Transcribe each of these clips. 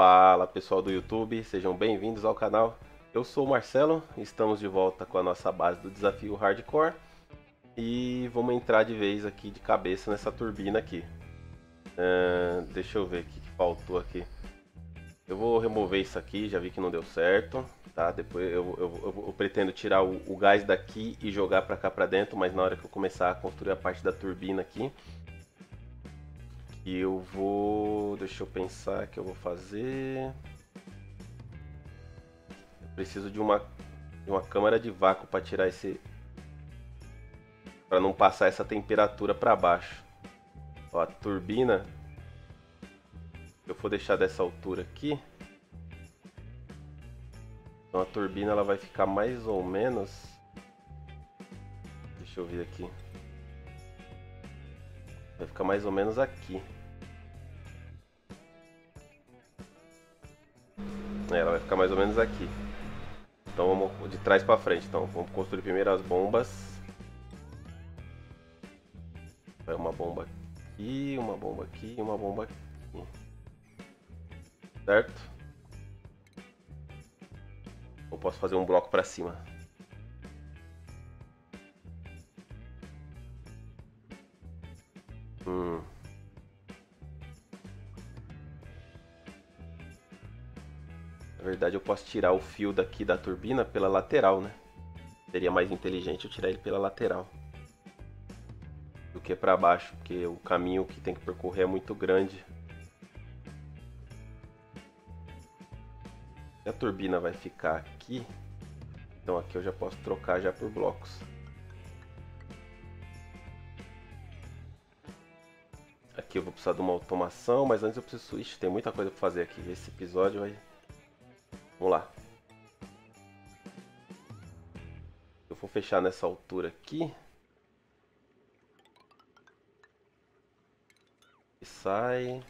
Fala pessoal do YouTube, sejam bem-vindos ao canal. Eu sou o Marcelo, estamos de volta com a nossa base do desafio Hardcore e vamos entrar de vez aqui de cabeça nessa turbina aqui. Uh, deixa eu ver o que, faltou aqui. Eu vou remover isso aqui, já vi que não deu certo, tá? Depois eu, eu, eu, eu pretendo tirar o, o, gás daqui e jogar para cá para dentro, mas na hora que eu começar a construir a parte da turbina aqui, que eu vou, deixa eu pensar que eu vou fazer. Eu preciso de uma de uma câmara de vácuo para tirar esse para não passar essa temperatura para baixo. Ó, a turbina eu vou deixar dessa altura aqui. Então a turbina ela vai ficar mais ou menos. Deixa eu ver aqui. Vai ficar mais ou menos aqui. Ela vai ficar mais ou menos aqui. Então vamos de trás para frente. Então vamos construir primeiro as bombas. Vai uma bomba aqui, uma bomba aqui uma bomba aqui. Certo? Eu posso fazer um bloco para cima. Hum. Verdade eu posso tirar o fio daqui da turbina pela lateral, né? Seria mais inteligente eu tirar ele pela lateral. Do que para baixo, porque o caminho que tem que percorrer é muito grande. a turbina vai ficar aqui, então aqui eu já posso trocar já por blocos. Aqui eu vou precisar de uma automação, mas antes eu preciso switch, tem muita coisa para fazer aqui. Esse episódio vai... Vamos lá. Eu vou fechar nessa altura aqui. E sai.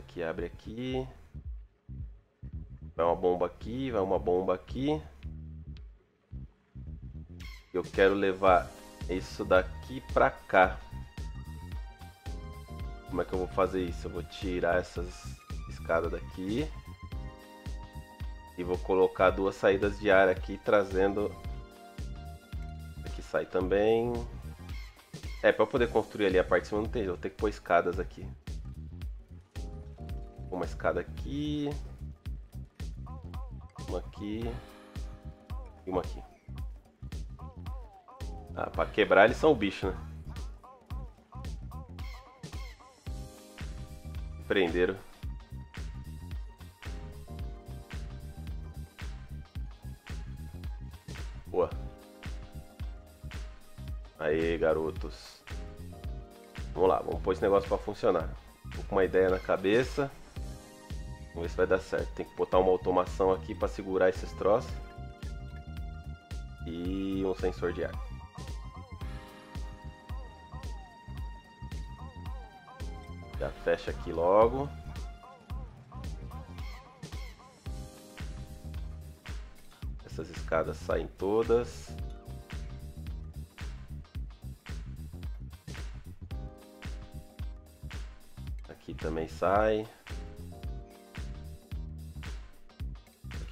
Aqui abre aqui. Vai uma bomba aqui, vai uma bomba aqui. Eu quero levar isso daqui pra cá. Como é que eu vou fazer isso? Eu vou tirar essas escadas daqui. E vou colocar duas saídas de ar aqui, trazendo... Aqui sai também. É, eu poder construir ali a parte de cima não tem, eu vou ter que pôr escadas aqui. Uma escada aqui uma aqui e uma aqui. Ah, pra quebrar eles são o bicho, né? Prenderam. Aí, garotos. Vamos lá, vamos pôr esse negócio pra funcionar. Tô com uma ideia na cabeça. Vamos ver se vai dar certo. Tem que botar uma automação aqui para segurar esses troços. E um sensor de ar. Já fecha aqui logo. Essas escadas saem todas. Também sai.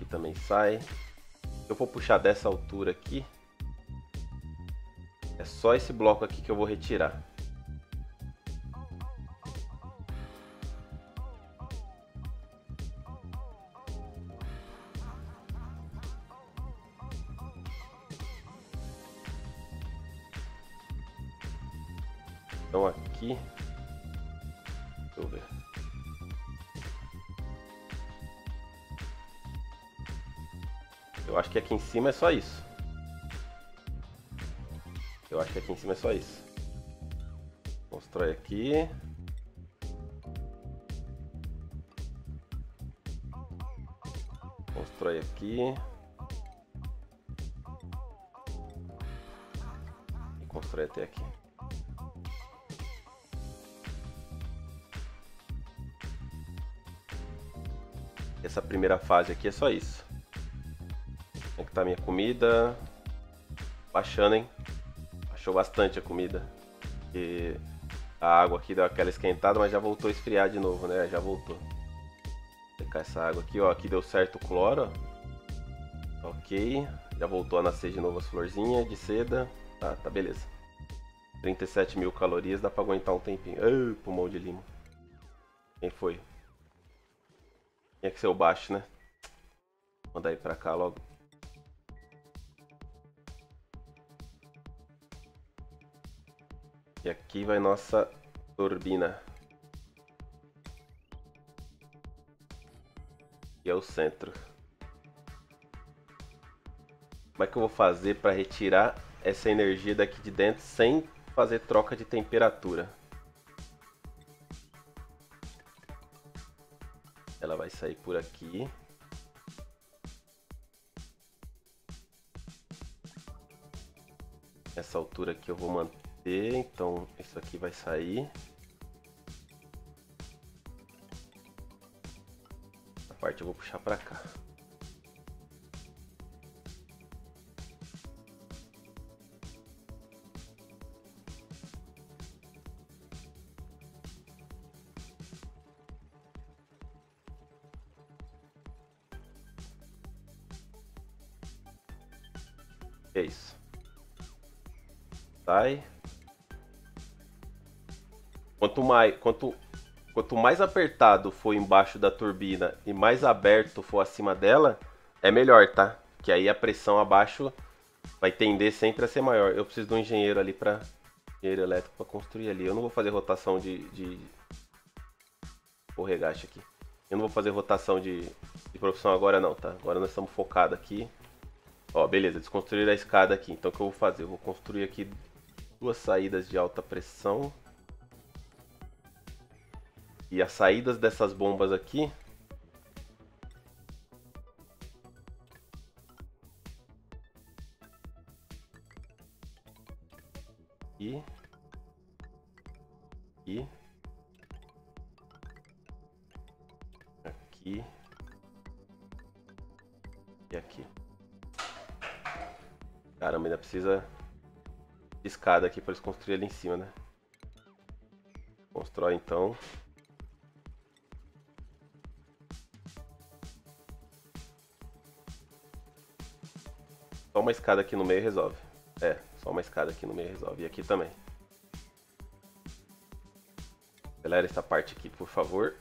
também sai. Eu vou puxar dessa altura aqui. É só esse bloco aqui que eu vou retirar. Cima é só isso. Eu acho que aqui em cima é só isso. Constrói aqui. Constrói aqui. E constrói até aqui. Essa primeira fase aqui é só isso tá minha comida. Baixando, hein? Baixou bastante a comida. E A água aqui deu aquela esquentada, mas já voltou a esfriar de novo, né? Já voltou. Vou secar essa água aqui, ó. Aqui deu certo o cloro, ó. Ok. Já voltou a nascer de novo as florzinhas de seda. Tá, tá beleza. 37 mil calorias, dá pra aguentar um tempinho. Ai, pulmão de lima. Quem foi? Tinha que ser o baixo, né? Vou mandar ele pra cá logo. E aqui vai nossa turbina. E é o centro. Como é que eu vou fazer para retirar essa energia daqui de dentro sem fazer troca de temperatura? Ela vai sair por aqui. Essa altura aqui eu vou manter então isso aqui vai sair. A parte eu vou puxar para cá. É isso. Sai. Quanto mais, quanto, quanto mais apertado for embaixo da turbina e mais aberto for acima dela, é melhor, tá? Que aí a pressão abaixo vai tender sempre a ser maior. Eu preciso de um engenheiro ali para engenheiro elétrico para construir ali. Eu não vou fazer rotação de, de... regache aqui. Eu não vou fazer rotação de, de profissão agora não, tá? Agora nós estamos focados aqui. Ó, beleza, desconstruir a escada aqui. Então o que eu vou fazer? Eu vou construir aqui duas saídas de alta pressão. E as saídas dessas bombas aqui e e aqui e aqui. Caramba, ainda precisa de escada aqui para eles construírem ali em cima, né? Constrói então. Só uma escada aqui no meio resolve. É, só uma escada aqui no meio resolve. E aqui também. Acelera essa parte aqui, por favor.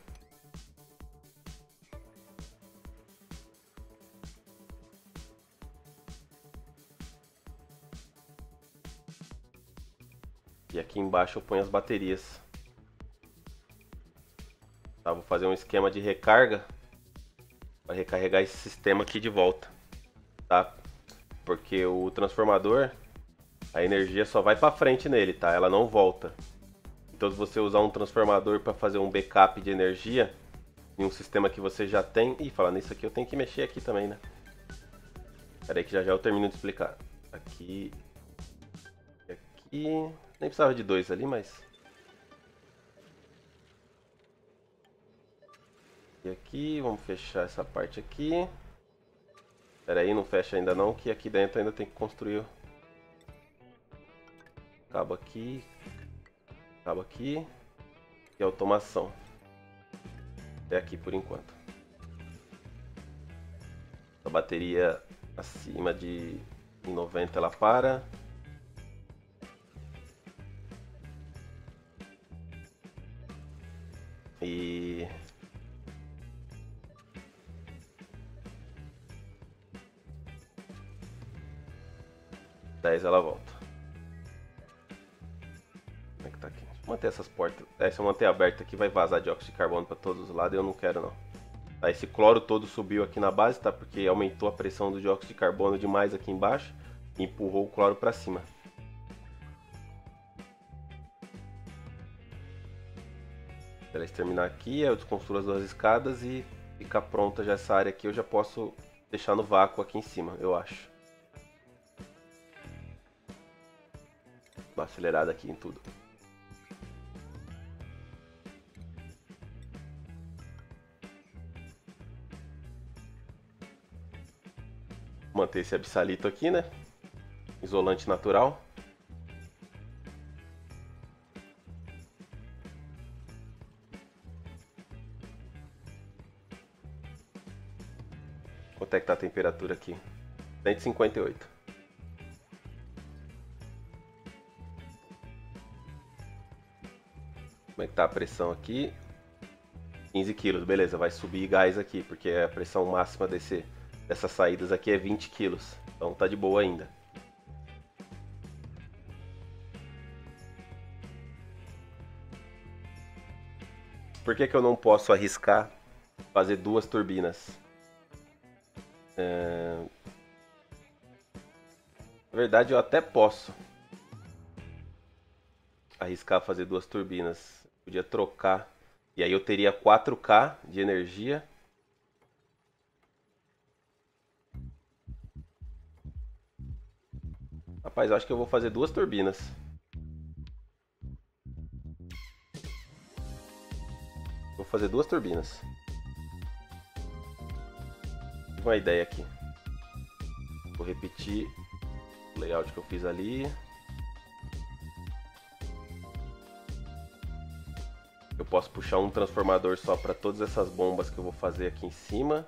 E aqui embaixo eu ponho as baterias. Tá, vou fazer um esquema de recarga para recarregar esse sistema aqui de volta, tá? Porque o transformador, a energia só vai para frente nele, tá? Ela não volta. Então, se você usar um transformador para fazer um backup de energia em um sistema que você já tem, e falando nisso aqui, eu tenho que mexer aqui também, né? Espera aí que já já eu termino de explicar. Aqui, aqui, nem precisava de dois ali, mas E aqui, vamos fechar essa parte aqui. Pera aí, não fecha ainda não, que aqui dentro ainda tem que construir. Cabo aqui. Cabo aqui. E automação. Até aqui por enquanto. A bateria acima de 90 ela para. 10 ela volta. Como é que tá aqui? Deixa eu manter essas portas. É, se eu manter aberta aqui vai vazar dióxido de carbono para todos os lados e eu não quero não. Tá, esse cloro todo subiu aqui na base, tá? Porque aumentou a pressão do dióxido de carbono demais aqui embaixo e empurrou o cloro para cima. Para terminar aqui, eu desconstruo as duas escadas e ficar pronta já essa área aqui. Eu já posso deixar no vácuo aqui em cima, eu acho. acelerada aqui em tudo. manter esse absalito aqui, né? Isolante natural. Quanto é que tá a temperatura aqui? 158. Como é que tá a pressão aqui? 15 quilos, beleza, vai subir gás aqui, porque a pressão máxima desse, dessas saídas aqui é 20 quilos. Então tá de boa ainda. Por que, que eu não posso arriscar fazer duas turbinas? É... Na verdade, eu até posso arriscar fazer duas turbinas. Podia trocar. E aí eu teria 4K de energia. Rapaz, eu acho que eu vou fazer duas turbinas. Vou fazer duas turbinas. Uma ideia aqui. Vou repetir o layout que eu fiz ali. Posso puxar um transformador só para todas essas bombas que eu vou fazer aqui em cima.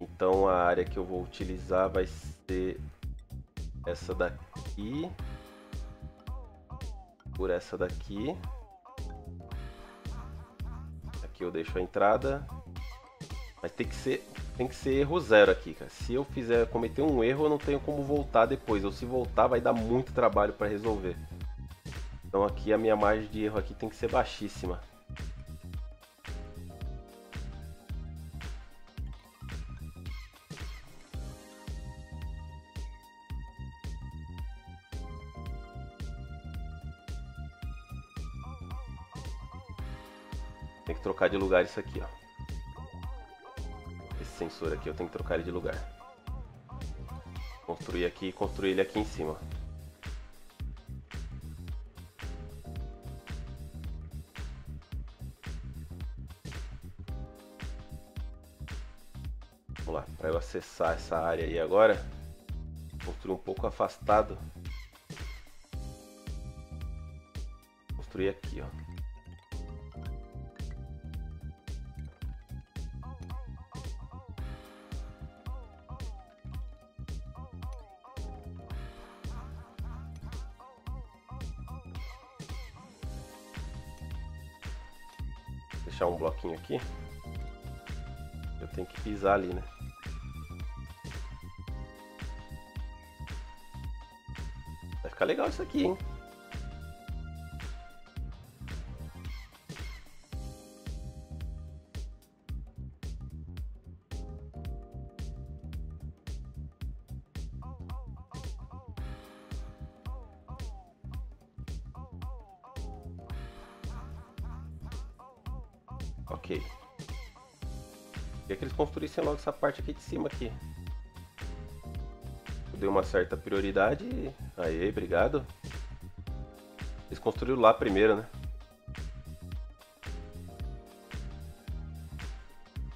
Então a área que eu vou utilizar vai ser essa daqui por essa daqui. Aqui eu deixo a entrada. Mas tem que ser tem que ser erro zero aqui, cara. Se eu fizer cometer um erro, eu não tenho como voltar depois. Ou se voltar, vai dar muito trabalho para resolver. Então aqui a minha margem de erro aqui tem que ser baixíssima. Tem que trocar de lugar isso aqui, ó. Esse sensor aqui eu tenho que trocar ele de lugar. Construir aqui e construir ele aqui em cima. Para eu acessar essa área aí agora. Construir um pouco afastado. Construir aqui, ó. Deixar um bloquinho aqui. Eu tenho que pisar ali, né? Isso aqui, hein? Ok. Queria que eles construíssem logo essa parte aqui de cima aqui deu uma certa prioridade. Aí, obrigado. Eles construíram lá primeiro, né?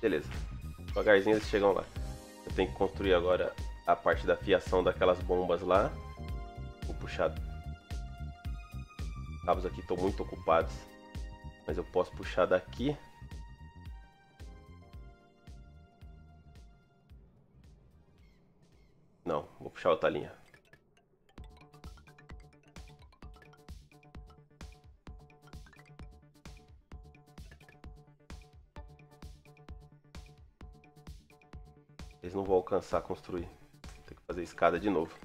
Beleza. Devagarzinho eles chegam lá. Eu tenho que construir agora a parte da fiação daquelas bombas lá. Vou puxar. Os cabos aqui estão muito ocupados. Mas eu posso puxar daqui puxar outra linha. Eles não vão alcançar a construir. Tem que fazer escada de novo.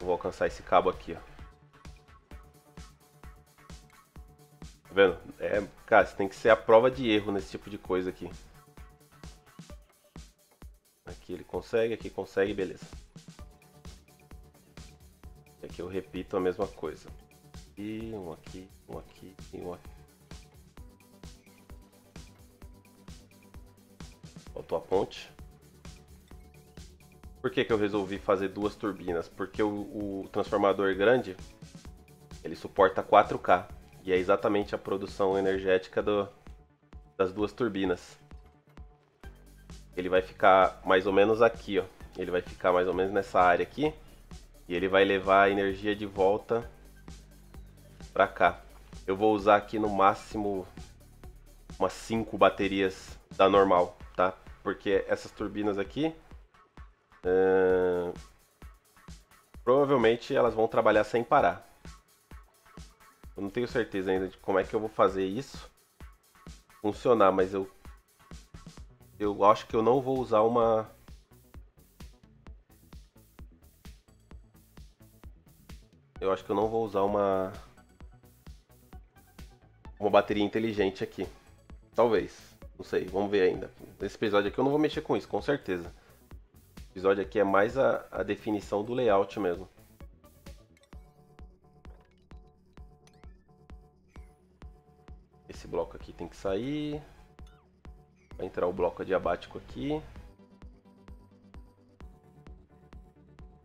Vou alcançar esse cabo aqui, ó. Tá vendo? É, cara, você tem que ser a prova de erro nesse tipo de coisa aqui. Aqui ele consegue, aqui consegue, beleza. E aqui eu repito a mesma coisa. E um aqui, um aqui e um aqui. Faltou a ponte. Por que, que eu resolvi fazer duas turbinas? Porque o, o transformador grande ele suporta 4K. E é exatamente a produção energética do, das duas turbinas. Ele vai ficar mais ou menos aqui, ó. Ele vai ficar mais ou menos nessa área aqui. E ele vai levar a energia de volta para cá. eu vou usar aqui no máximo umas 5 baterias da normal, tá? Porque essas turbinas aqui uh, provavelmente elas vão trabalhar sem parar. Eu não tenho certeza ainda de como é que eu vou fazer isso funcionar, mas eu eu acho que eu não vou usar uma eu acho que eu não vou usar uma uma bateria inteligente aqui. Talvez. Não sei, vamos ver ainda. Nesse episódio aqui eu não vou mexer com isso, com certeza. O episódio aqui é mais a, a definição do layout mesmo. Esse bloco aqui tem que sair. Vai entrar o bloco adiabático aqui.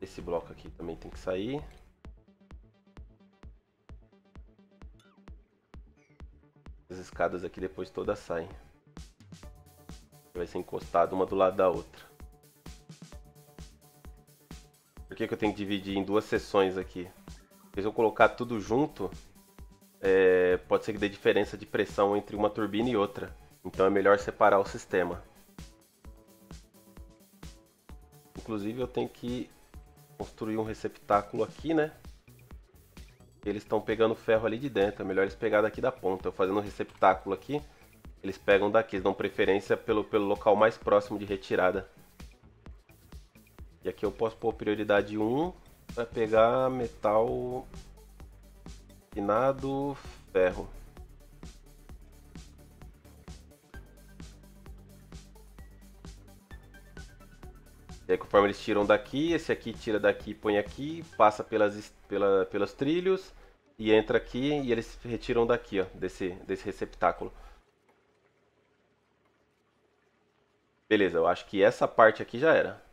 Esse bloco aqui também tem que sair. As escadas aqui depois todas saem. Vai ser encostado uma do lado da outra. Por que, que eu tenho que dividir em duas sessões aqui? Se eu colocar tudo junto, é, pode ser que dê diferença de pressão entre uma turbina e outra. Então é melhor separar o sistema. Inclusive eu tenho que construir um receptáculo aqui, né? eles estão pegando ferro ali de dentro. É melhor eles pegar daqui da ponta. Eu fazendo um receptáculo aqui, eles pegam daqui. Eles dão preferência pelo, pelo local mais próximo de retirada. E aqui eu posso pôr prioridade 1 para pegar metal finado ferro. E aí, conforme eles tiram daqui, esse aqui tira daqui, põe aqui, passa pelas, pela, pelos trilhos e entra aqui e eles retiram daqui, ó, desse, desse receptáculo. Beleza, eu acho que essa parte aqui já era.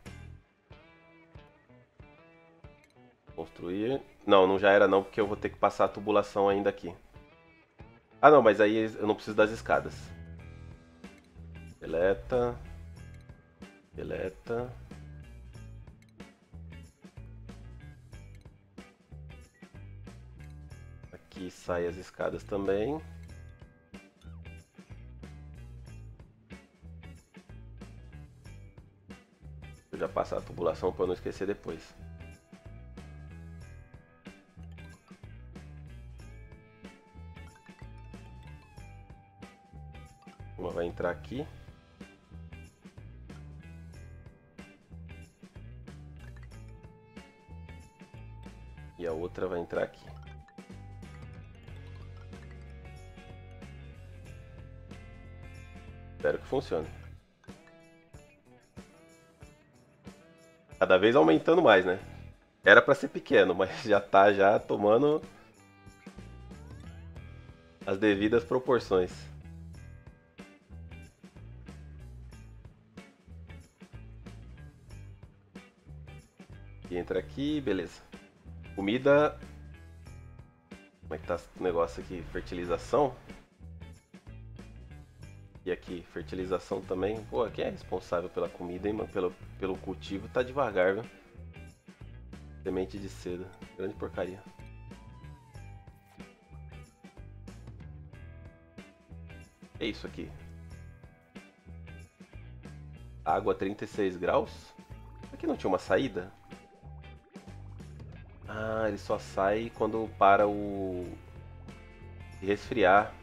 Construir. Não, não já era não, porque eu vou ter que passar a tubulação ainda aqui. Ah não, mas aí eu não preciso das escadas. Deleta. Deleta. Aqui sai as escadas também. Vou já passar a tubulação para não esquecer depois. Entrar aqui. E a outra vai entrar aqui. Espero que funcione. Cada vez aumentando mais, né? Era para ser pequeno, mas já tá já tomando as devidas proporções. E entra aqui, beleza. Comida. Como é que tá o negócio aqui? Fertilização. E aqui, fertilização também. Pô, quem é responsável pela comida, hein, mano? Pelo, pelo cultivo, tá devagar, viu? Semente de seda. Grande porcaria. É isso aqui. Água 36 graus. Aqui não tinha uma saída? Ah, ele só sai quando para o... resfriar.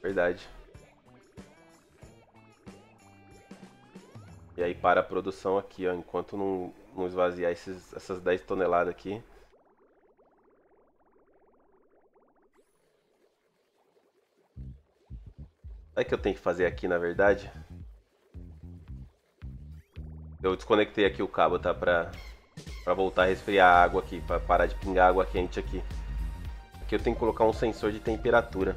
Verdade. E aí para a produção aqui, ó, enquanto não, não esvaziar esses, essas 10 toneladas aqui. Sabe o que eu tenho que fazer aqui, na verdade? Eu desconectei aqui o cabo, tá? Pra, pra voltar a resfriar a água aqui, pra parar de pingar água quente aqui. Aqui eu tenho que colocar um sensor de temperatura.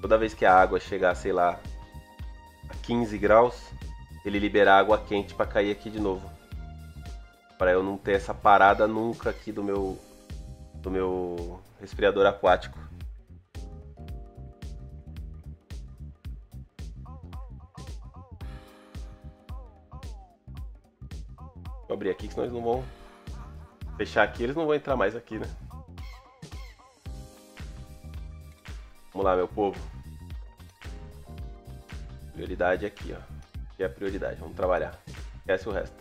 Toda vez que a água chegar, sei lá, a 15 graus, ele libera água quente para cair aqui de novo. Para eu não ter essa parada nunca aqui do meu do meu resfriador aquático. Vou abrir aqui, senão eles não vão... Fechar aqui, eles não vão entrar mais aqui, né? Vamos lá, meu povo. Prioridade aqui, ó. Aqui é a prioridade, vamos trabalhar. Esquece o resto.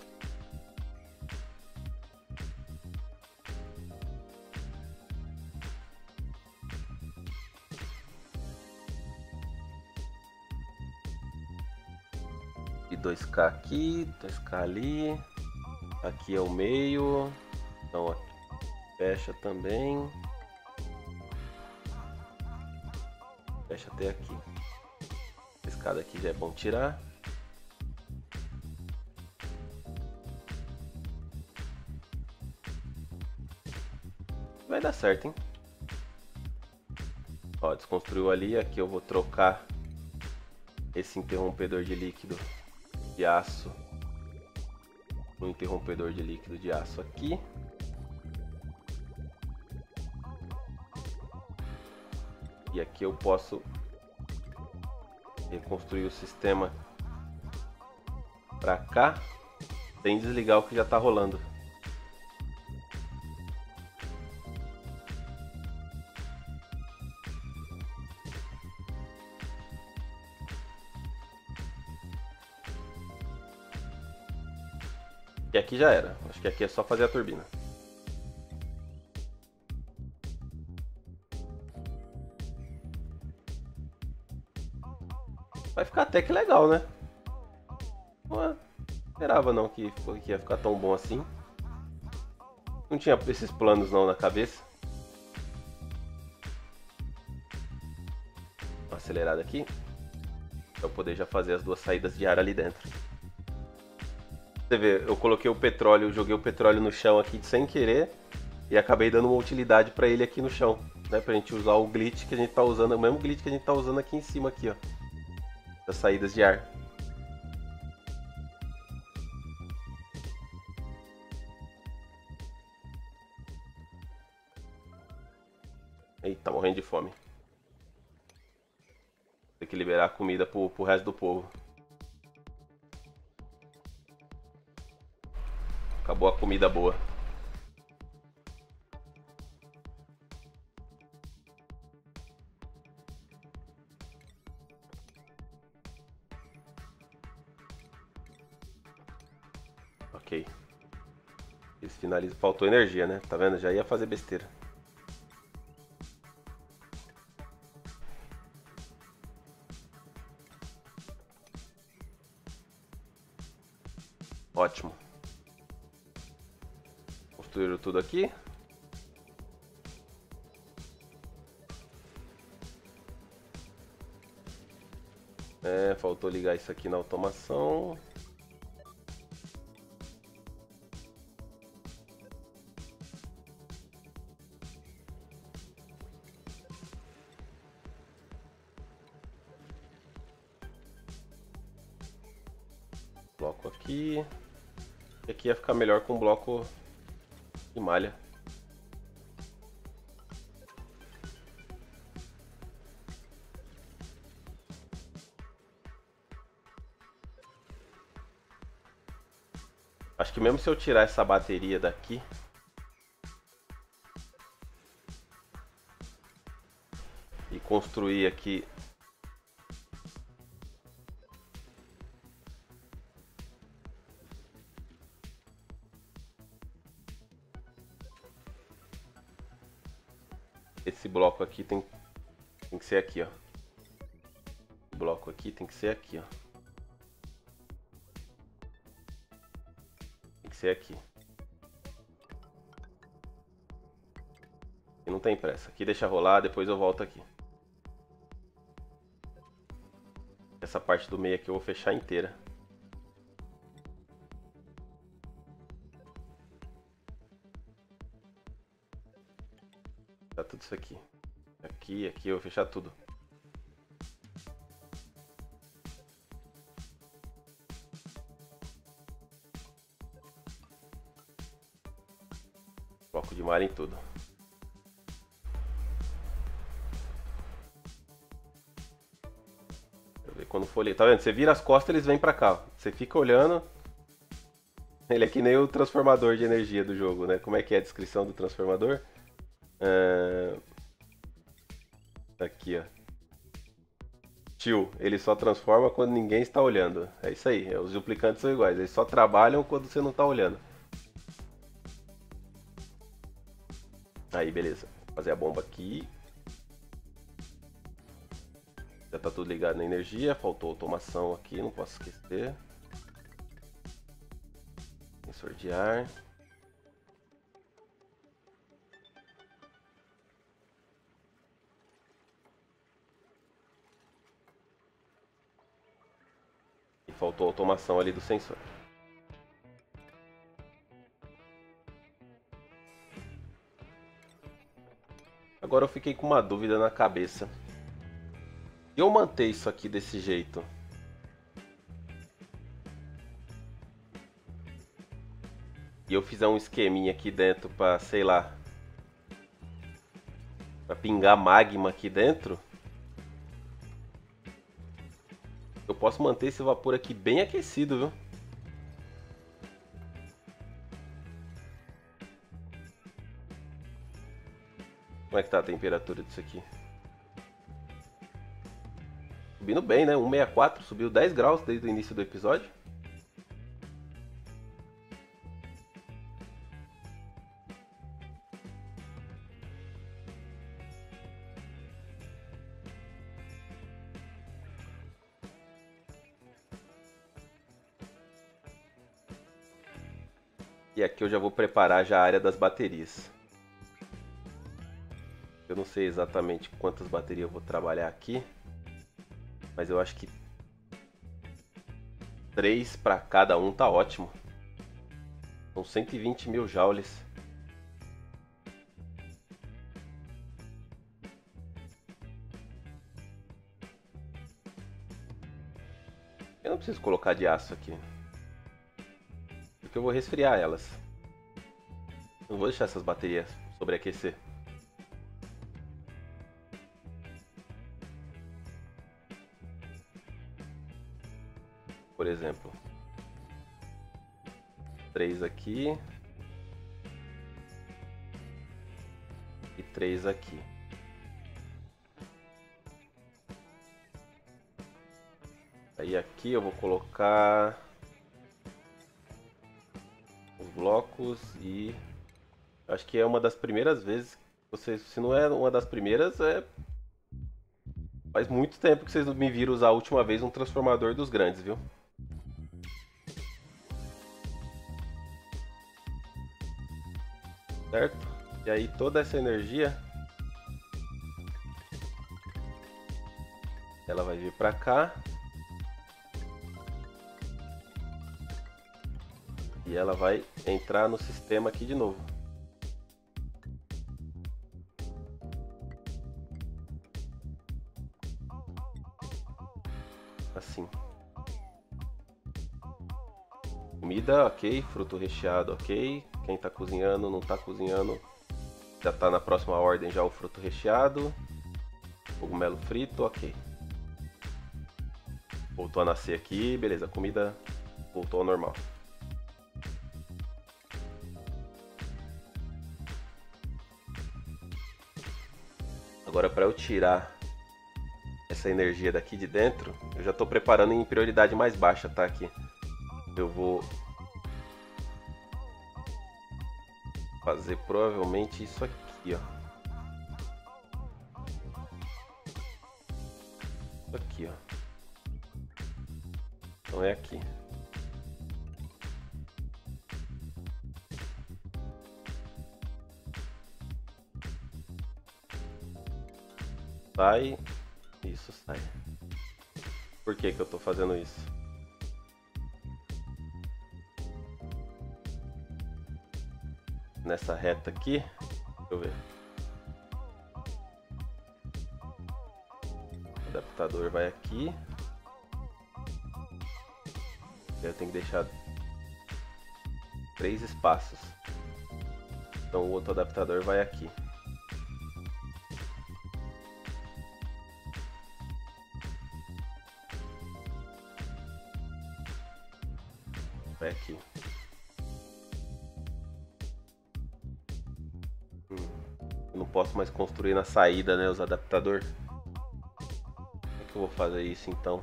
E 2K aqui, 2K ali. Aqui é o meio. Então fecha também. Fecha até aqui. A escada aqui já é bom tirar. Vai dar certo, hein? Ó, desconstruiu ali. Aqui eu vou trocar esse interrompedor de líquido de aço no interrompedor de líquido de aço aqui. E aqui eu posso reconstruir o sistema para cá sem desligar o que já está rolando. E aqui já era. Acho que aqui é só fazer a turbina. Vai ficar até que legal, né? Não esperava não que, que ia ficar tão bom assim. Não tinha esses planos não na cabeça. Uma acelerada aqui. Pra eu poder já fazer as duas saídas de ar ali dentro. Você vê, eu coloquei o petróleo, joguei o petróleo no chão aqui sem querer e acabei dando uma utilidade para ele aqui no chão, né? Pra gente usar o glitch que a gente tá usando, o mesmo glitch que a gente tá usando aqui em cima aqui, ó. Das saídas de ar. Eita, morrendo de fome. Tem que liberar a comida pro, pro resto do povo. Acabou a comida boa. Ok. Eles finalizam. Faltou energia, né? Tá vendo? Já ia fazer besteira. Ligar isso aqui na automação. Bloco aqui. E aqui ia ficar melhor com bloco de malha. Acho que mesmo se eu tirar essa bateria daqui, e construir aqui esse bloco aqui tem, tem que ser aqui, ó. O bloco aqui tem que ser aqui, ó. Aqui. E não tem pressa. Aqui deixa rolar, depois eu volto aqui. Essa parte do meio aqui eu vou fechar inteira. Tá tudo isso aqui. Aqui, aqui, eu vou fechar tudo. Em tudo. Quando for ali, tá vendo? Você vira as costas, eles vêm pra cá. Você fica olhando. Ele é que nem o transformador de energia do jogo, né? Como é que é a descrição do transformador? Uh... Aqui, ó. Tio, ele só transforma quando ninguém está olhando. É isso aí, os duplicantes são iguais, eles só trabalham quando você não está olhando. Aí, beleza. Vou fazer a bomba aqui. Já tá tudo ligado na energia, faltou automação aqui, não posso esquecer. Sensor de ar. E faltou automação ali do sensor. Agora eu fiquei com uma dúvida na cabeça. E eu manter isso aqui desse jeito? E eu fizer um esqueminha aqui dentro para, sei lá, para pingar magma aqui dentro. Eu posso manter esse vapor aqui bem aquecido, viu? Tá a temperatura disso aqui? Subindo bem, né? 164, subiu 10 graus desde o início do episódio. E aqui eu já vou preparar já a área das baterias. Eu não sei exatamente quantas baterias eu vou trabalhar aqui. Mas eu acho que três para cada um tá ótimo. São 120 mil joules. Eu não preciso colocar de aço aqui. Porque eu vou resfriar elas. Não vou deixar essas baterias sobreaquecer. Exemplo. Três aqui. E três aqui. Aí aqui eu vou colocar os blocos e acho que é uma das primeiras vezes vocês, se não é uma das primeiras, é faz muito tempo que vocês me viram usar a última vez um transformador dos grandes, viu? Aí toda essa energia ela vai vir para cá e ela vai entrar no sistema aqui de novo. Assim. Comida, ok. Fruto recheado, ok. Quem está cozinhando, não está cozinhando, já está na próxima ordem já o fruto recheado. Cogumelo frito, ok. Voltou a nascer aqui, beleza, a comida voltou ao normal. Agora para eu tirar essa energia daqui de dentro, eu já estou preparando em prioridade mais baixa, tá aqui. Eu vou fazer provavelmente isso aqui, ó. Aqui, ó. Então é aqui. Sai, isso sai. Por que que eu tô fazendo isso? Nessa reta aqui. Deixa eu ver. O adaptador vai aqui. Eu tenho que deixar três espaços. Então o outro adaptador vai aqui. Construir na saída, né, os adaptadores. Como é que eu vou fazer isso então?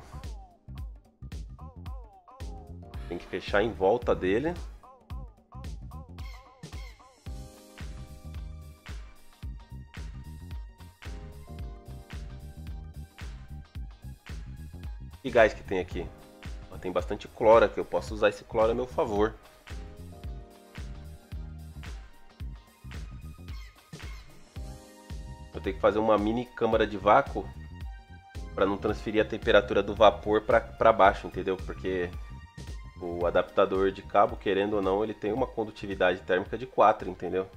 Tem que fechar em volta dele. Que gás que tem aqui? Tem bastante cloro aqui, eu posso usar esse cloro a meu favor. Fazer uma mini câmara de vácuo para não transferir a temperatura do vapor para baixo, entendeu? Porque o adaptador de cabo, querendo ou não, ele tem uma condutividade térmica de 4, entendeu?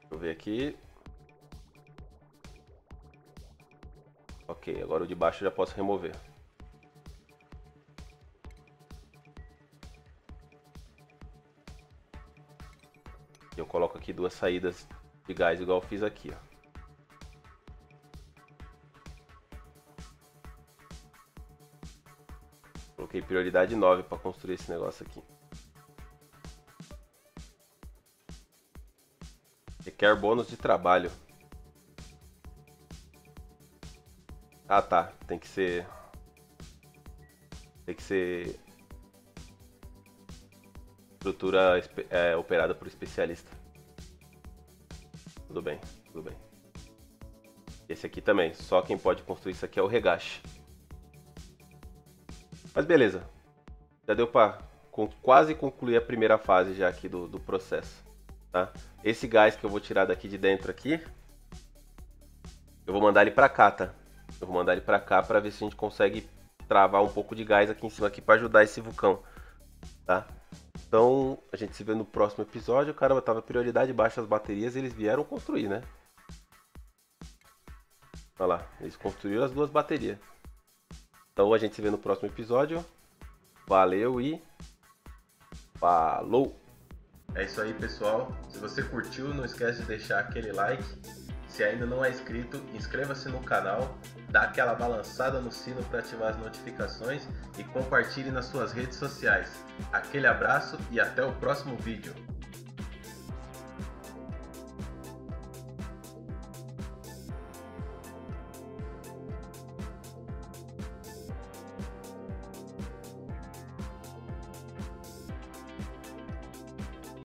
Deixa eu ver aqui. Ok, agora o de baixo eu já posso remover. Duas saídas de gás igual eu fiz aqui, ó. Coloquei prioridade 9 para construir esse negócio aqui. Requer bônus de trabalho. Ah tá, tem que ser. Tem que ser. Estrutura é, operada por especialista. Tudo bem, tudo bem. Esse aqui também, só quem pode construir isso aqui é o regache. Mas beleza, já deu para quase concluir a primeira fase já aqui do, do processo. Tá? Esse gás que eu vou tirar daqui de dentro aqui, eu vou mandar ele para cá, tá? Eu vou mandar ele para cá para ver se a gente consegue travar um pouco de gás aqui em cima aqui para ajudar esse vulcão, tá? Então, a gente se vê no próximo episódio. Caramba, tava prioridade baixa as baterias eles vieram construir, né? Olha lá, eles construíram as duas baterias. Então a gente se vê no próximo episódio. Valeu e falou! É isso aí, pessoal. Se você curtiu, não esquece de deixar aquele like. Se ainda não é inscrito, inscreva-se no canal, dá aquela balançada no sino para ativar as notificações e compartilhe nas suas redes sociais. Aquele abraço e até o próximo vídeo.